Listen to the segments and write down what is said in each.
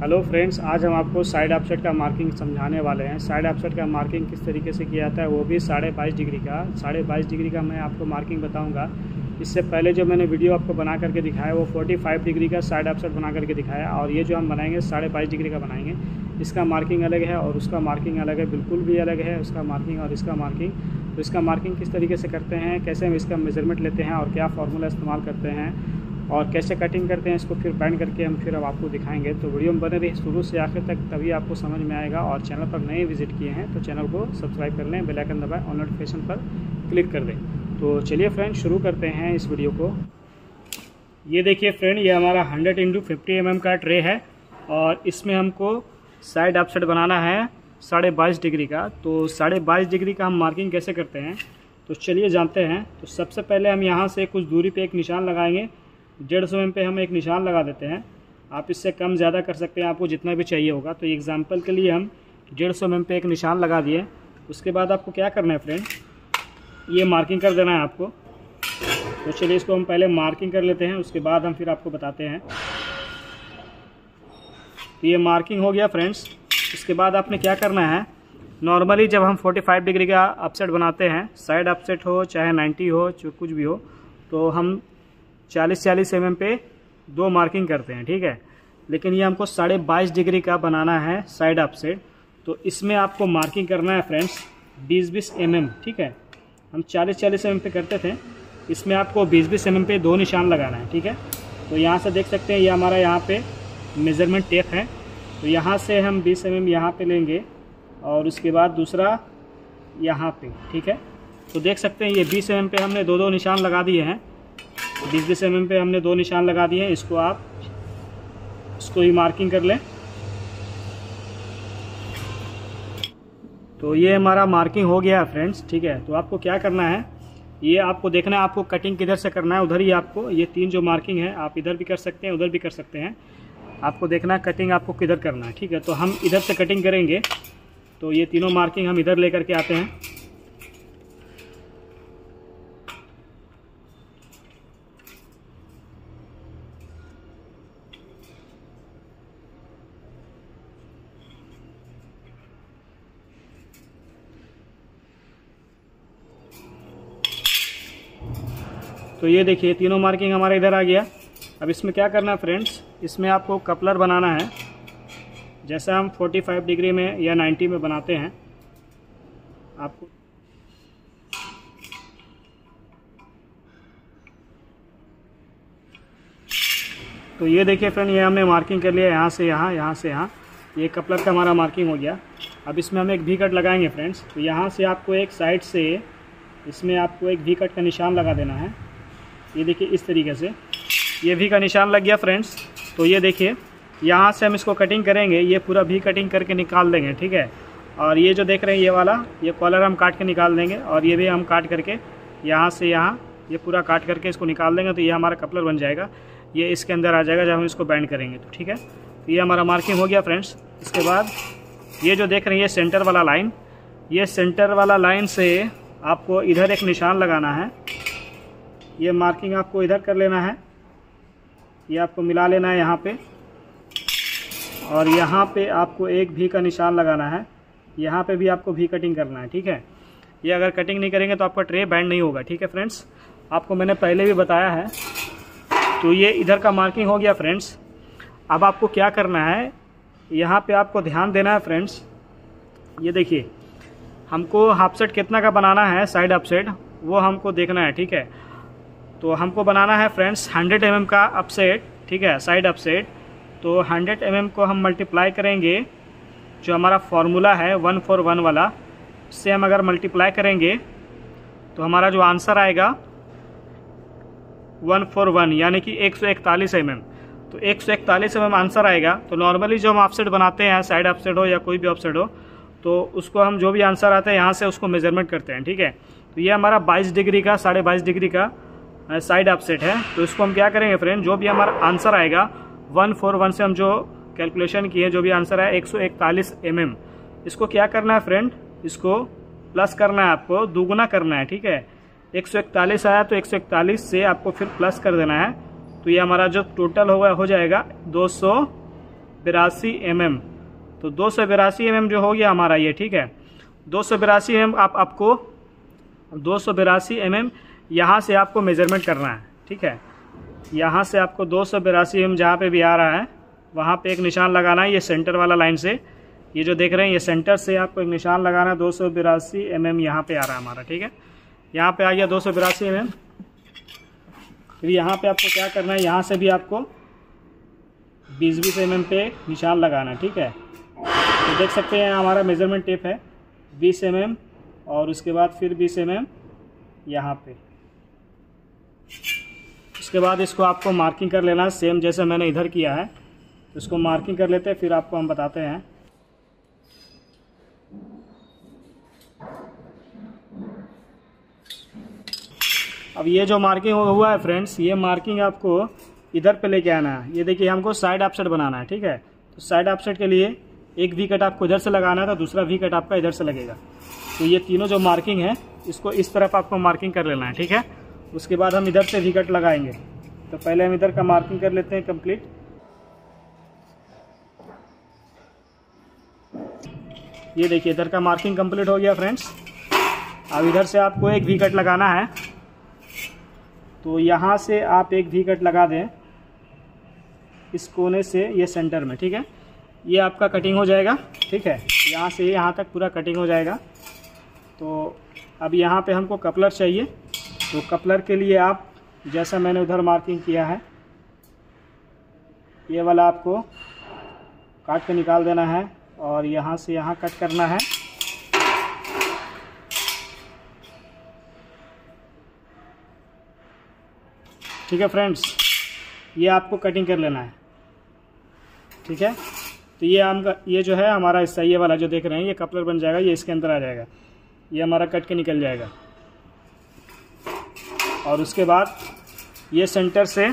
Hello friends आज हम आपको साइड ऑफसेट का मार्किंग समझाने वाले हैं। साइड ऑफसेट का मार्किंग किस तरीके से किया जाता है, वो भी साढ़े बाईस डिग्री का। साढ़े बाईस डिग्री का मैं आपको मार्किंग बताऊँगा। इससे पहले जो मैंने वीडियो आपको बना करके दिखाया, वो 45 डिग्री का साइड ऑफसेट बना करके दिखाया और ये जो हम बनाएँगे, साढ़े बाईस डिग्री का बनाएँगे। इसका मार्किंग अलग है और उसका मार्किंग अलग है, बिल्कुल भी अलग है उसका मार्किंग और इसका मार्किंग तो इसका मार्किंग किस तरीके से करते हैं, कैसे हम इसका मेज़रमेंट लेते हैं और क्या फार्मूला इस्तेमाल करते हैं और कैसे कटिंग करते हैं इसको फिर बैंड करके हम फिर अब आपको दिखाएँगे। तो वीडियो में बने रही शुरू से आखिर तक, तभी आपको समझ में आएगा। और चैनल पर नए विज़िट किए हैं तो चैनल को सब्सक्राइब कर लें बेलाइकन दबाएँ और नोटिफिकेशन पर क्लिक कर दें। तो चलिए फ्रेंड शुरू करते हैं इस वीडियो को। ये देखिए फ्रेंड ये हमारा 100 इंटू फिफ्टी एम का ट्रे है और इसमें हमको साइड अपसेट बनाना है साढ़े बाईस डिग्री का। तो साढ़े बाईस डिग्री का हम मार्किंग कैसे करते हैं? तो चलिए जानते हैं। तो सबसे पहले हम यहाँ से कुछ दूरी पे एक निशान लगाएँगे। डेढ़ सौ एम पे हम एक निशान लगा देते हैं। आप इससे कम ज़्यादा कर सकते हैं, आपको जितना भी चाहिए होगा। तो एग्ज़ाम्पल के लिए हम डेढ़ सौ एम पे एक निशान लगा दिए। उसके बाद आपको क्या करना है फ्रेंड ये मार्किंग कर देना है आपको। तो चलिए इसको हम पहले मार्किंग कर लेते हैं। उसके बाद हम फिर आपको बताते हैं। तो ये मार्किंग हो गया फ्रेंड्स उसके बाद आपने क्या करना है? नॉर्मली जब हम 45 डिग्री का अपसेट बनाते हैं साइड अपसेट हो, चाहे 90 हो चाहे कुछ भी हो तो हम 40 40 एम पे दो मार्किंग करते हैं, ठीक है? लेकिन ये हमको साढ़े बाईस डिग्री का बनाना है साइड अपसेट तो इसमें आपको मार्किंग करना है फ्रेंड्स बीस बीस एम ठीक है? हम 40 40 एम पे करते थे। इसमें आपको 20 बीस एम पे दो निशान लगाना है, ठीक है? तो यहाँ से देख सकते हैं, ये हमारा यहाँ पे मेज़रमेंट टेप है। तो यहाँ से हम 20 एम एम यहाँ पे लेंगे और उसके बाद दूसरा यहाँ पे, ठीक है? तो देख सकते हैं, ये 20 एम पे हमने दो दो निशान लगा दिए हैं। बीस बीस एम पे हमने दो निशान लगा दिए हैं, इसको आप इसको ही मार्किंग कर लें। तो ये हमारा मार्किंग हो गया है फ्रेंड्स ठीक है? तो आपको क्या करना है, ये आपको देखना है, आपको कटिंग किधर से करना है, उधर ही आपको, ये तीन जो मार्किंग है, आप इधर भी कर सकते हैं, उधर भी कर सकते हैं। आपको देखना है कटिंग आपको किधर करना है, ठीक है? तो हम इधर से कटिंग करेंगे तो ये तीनों मार्किंग हम इधर लेकर के आते हैं। तो ये देखिए, तीनों मार्किंग हमारा इधर आ गया। अब इसमें क्या करना है फ्रेंड्स इसमें आपको कपलर बनाना है। जैसा हम 45 डिग्री में या 90 में बनाते हैं, आपको तो ये देखिए फ्रेंड ये हमने मार्किंग कर लिया यहाँ से यहाँ यहाँ से यहाँ। ये कपलर का हमारा मार्किंग हो गया। अब इसमें हम एक भी कट लगाएँगे फ्रेंड्स तो यहाँ से आपको एक साइड से इसमें आपको एक भी कट का निशान लगा देना है। ये देखिए इस तरीके से। ये भी का निशान लग गया फ्रेंड्स। तो ये देखिए, यहाँ से हम इसको कटिंग करेंगे, ये पूरा भी कटिंग करके निकाल देंगे, ठीक है? और ये जो देख रहे हैं, ये वाला, ये कॉलर हम काट के निकाल देंगे, और ये भी हम काट करके यहाँ से यहाँ, ये पूरा काट करके इसको निकाल देंगे तो ये हमारा कपलर बन जाएगा। ये इसके अंदर आ जाएगा जब हम इसको बैंड करेंगे तो ठीक है? तो ये हमारा मार्किंग हो गया फ्रेंड्स। इसके बाद ये जो देख रहे हैं, ये सेंटर वाला लाइन ये सेंटर वाला लाइन से आपको इधर एक निशान लगाना है। ये मार्किंग आपको इधर कर लेना है। ये आपको मिला लेना है यहाँ पे। और यहाँ पे आपको एक भी का निशान लगाना है। यहाँ पे भी आपको भी कटिंग करना है, ठीक है? ये अगर कटिंग नहीं करेंगे तो आपका ट्रे बैंड नहीं होगा, ठीक है फ्रेंड्स आपको मैंने पहले भी बताया है। तो ये इधर का मार्किंग हो गया फ्रेंड्स अब आपको क्या करना है? यहाँ पे आपको ध्यान देना है फ्रेंड्स ये देखिए, हमको हाफ़ सेट कितना का बनाना है? साइड हाफ़ सेट वो हमको देखना है, ठीक है? तो हमको बनाना है फ्रेंड्स 100 एम mm का अपसेट ठीक है साइड अपसेट तो 100 एम mm को हम मल्टीप्लाई करेंगे, जो हमारा फॉर्मूला है वन फोर वन वाला, उससे हम अगर मल्टीप्लाई करेंगे तो हमारा जो आंसर आएगा वन फोर वन यानी कि एक सौ इकतालीस एम एम तो एक सौ इकतालीस एम एम आंसर आएगा. तो नॉर्मली जो हम ऑफसेट बनाते हैं साइड ऑफसेट हो या कोई भी ऑफसेट हो तो उसको हम जो भी आंसर आता है, यहाँ से उसको मेज़रमेंट करते हैं, ठीक है? तो ये हमारा 22 डिग्री का, साढ़े बाईस डिग्री का साइड अपसेट है। तो इसको हम क्या करेंगे फ्रेंड जो भी हमारा आंसर आएगा वन फोर वन से हम जो कैलकुलेशन किए जो भी आंसर है एक सौ इकतालीस एम इसको क्या करना है फ्रेंड इसको प्लस करना है आपको, दुगुना करना है, ठीक है? एक सौ इकतालीस आया तो एक सौ इकतालीस से आपको फिर प्लस कर देना है। तो ये हमारा जो टोटल होगा, हो जाएगा दो सौ बिरासी एम तो दो सौ बिरासी एम जो हो गया हमारा ये, ठीक है? दो सौ बिरासी एम आप आपको, दो सौ बिरासी एम यहाँ से आपको मेज़रमेंट करना है, ठीक है? यहाँ से आपको दो सौ बिरासी एम जहाँ पर भी आ रहा है, वहाँ पे एक निशान लगाना है, ये सेंटर वाला लाइन से। ये जो देख रहे हैं, ये सेंटर से आपको एक निशान लगाना है, दो सौ बिरासी एम एम यहाँ पर आ रहा है हमारा, ठीक है? यहाँ पे आ गया दो सौ बिरासी एम एम फिर यहाँ पे आपको क्या करना है, यहाँ से भी आपको बीस बीस एम एम पे निशान लगाना है, ठीक है? तो देख सकते हैं हमारा मेज़रमेंट टेप है, बीस एम एम और उसके बाद फिर बीस एम एम यहाँ पे। उसके बाद इसको आपको मार्किंग कर लेना है सेम जैसे मैंने इधर किया है। तो इसको मार्किंग कर लेते हैं, फिर आपको हम बताते हैं। अब ये जो मार्किंग हुआ है फ्रेंड्स ये मार्किंग आपको इधर पे लेके आना है। ये देखिए, हमको साइड ऑफसेट बनाना है, ठीक है? तो साइड ऑफसेट के लिए एक वी कट आपको इधर से लगाना है तो दूसरा वी कट आपका इधर से लगेगा। तो ये तीनों जो मार्किंग है, इसको इस तरफ़ आपको मार्किंग कर लेना है, ठीक है? उसके बाद हम इधर से वी कट लगाएँगे। तो पहले हम इधर का मार्किंग कर लेते हैं कंप्लीट ये देखिए, इधर का मार्किंग कंप्लीट हो गया फ्रेंड्स अब इधर से आपको एक वी कट लगाना है। तो यहाँ से आप एक वी कट लगा दें। इस कोने से, ये सेंटर में, ठीक है? ये आपका कटिंग हो जाएगा, ठीक है? यहाँ से, यहाँ तक पूरा कटिंग हो जाएगा। तो अब यहाँ पे हमको कपलर चाहिए। तो कपलर के लिए आप, जैसा मैंने उधर मार्किंग किया है, ये वाला आपको काट के निकाल देना है और यहाँ से यहाँ कट करना है। ठीक है फ्रेंड्स ये आपको कटिंग कर लेना है। ठीक है? तो ये आम का, ये जो है हमारा हिस्सा, ये वाला जो देख रहे हैं, ये कपलर बन जाएगा, ये इसके अंदर आ जाएगा। ये हमारा कट के निकल जाएगा। और उसके बाद ये सेंटर से,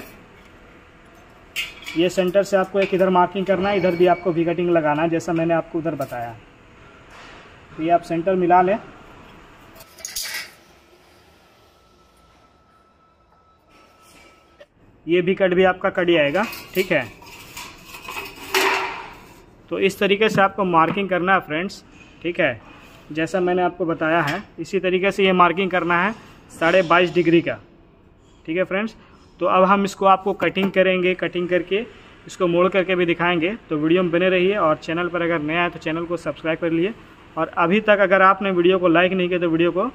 ये सेंटर से आपको एक इधर मार्किंग करना है, इधर भी आपको वी कटिंग लगाना है, जैसा मैंने आपको उधर बताया। तो ये आप सेंटर मिला लें। ये भी कट भी आपका कट आएगा ठीक है? तो इस तरीके से आपको मार्किंग करना है फ्रेंड्स ठीक है? जैसा मैंने आपको बताया है, इसी तरीके से ये मार्किंग करना है। साढ़े बाईस डिग्री का। ठीक है फ्रेंड्स? तो अब हम इसको आपको कटिंग करेंगे कटिंग करके इसको मोड़ करके भी दिखाएँगे। तो वीडियो में बने रहिए और चैनल पर अगर नया है तो चैनल को सब्सक्राइब कर लिए और अभी तक अगर आपने वीडियो को लाइक नहीं किया तो वीडियो को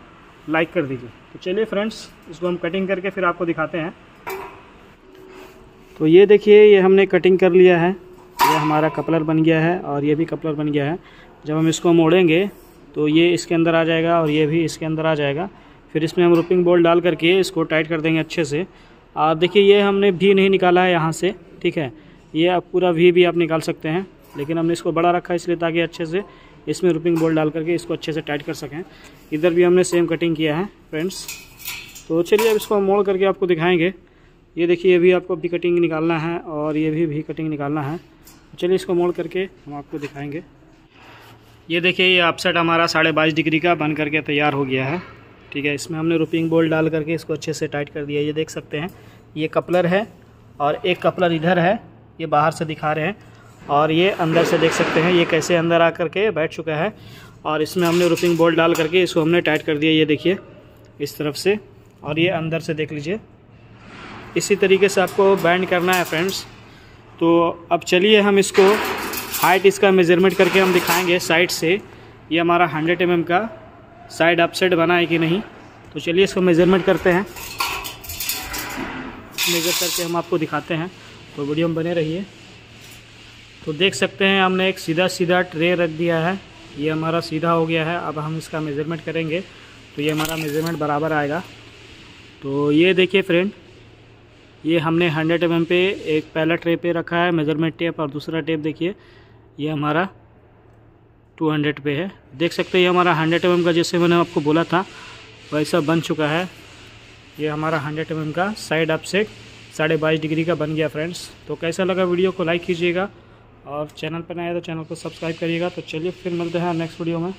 लाइक कर दीजिए। तो चलिए फ्रेंड्स, इसको हम कटिंग करके फिर आपको दिखाते हैं। तो ये देखिए, ये हमने कटिंग कर लिया है। ये हमारा कपलर बन गया है और ये भी कपलर बन गया है। जब हम इसको मोड़ेंगे तो ये इसके अंदर आ जाएगा और ये भी इसके अंदर आ जाएगा। फिर इसमें हम रुपिंग बोल्ट डाल करके इसको टाइट कर देंगे अच्छे से। और देखिए, ये हमने भी नहीं निकाला है यहाँ से, ठीक है? ये आप पूरा वी भी आप निकाल सकते हैं, लेकिन हमने इसको बड़ा रखा है इसलिए ताकि अच्छे से इसमें रुपिंग बोल्ट डाल करके इसको अच्छे से टाइट कर सकें। इधर भी हमने सेम कटिंग किया है, फ्रेंड्स। तो चलिए, अब इसको हम मोड़ करके आपको दिखाएँगे। ये देखिए, ये भी आपको भी कटिंग निकालना है और ये भी भी कटिंग निकालना है। चलिए, इसको मोड़ करके हम आपको दिखाएँगे। ये देखिए, ये अपसेट हमारा साढ़े बाईस डिग्री का बन करके तैयार हो गया है। ठीक है, इसमें हमने रुपिंग बोल्ट डाल करके इसको अच्छे से टाइट कर दिया ये देख सकते हैं, ये कपलर है और एक कपलर इधर है, ये बाहर से दिखा रहे हैं और ये अंदर से देख सकते हैं, ये कैसे अंदर आ करके बैठ चुका है और इसमें हमने रुपिंग बोल्ट डाल करके इसको हमने टाइट कर दिया, ये देखिए, इस तरफ़ से और ये अंदर से देख लीजिए। इसी तरीके से आपको बैंड करना है फ्रेंड्स। तो अब चलिए हम इसको हाइट इसका मेज़रमेंट करके हम दिखाएँगे साइड से। ये हमारा 100 एम का साइड अपसेट बना है कि नहीं? तो चलिए इसको मेज़रमेंट करते हैं। मेज़र करके हम आपको दिखाते हैं। तो वीडियो में बने रहिए। तो देख सकते हैं, हमने एक सीधा सीधा ट्रे रख दिया है। ये हमारा सीधा हो गया है। अब हम इसका मेज़रमेंट करेंगे। तो ये हमारा मेज़रमेंट बराबर आएगा। तो ये देखिए फ्रेंड ये हमने 100 एम पे एक पहला ट्रे पे रखा है। मेज़रमेंट टेप और दूसरा टेप देखिए। ये हमारा 200 पे है। देख सकते हैं ये हमारा 100 एम का जैसे मैंने आपको बोला था, वैसा बन चुका है। ये हमारा 100 एम का साइड आपसे साढ़े बाईस डिग्री का बन गया फ्रेंड्स। तो कैसा लगा वीडियो को लाइक कीजिएगा और चैनल पर नया तो चैनल को सब्सक्राइब करिएगा। तो चलिए फिर मिलते हैं नेक्स्ट वीडियो में।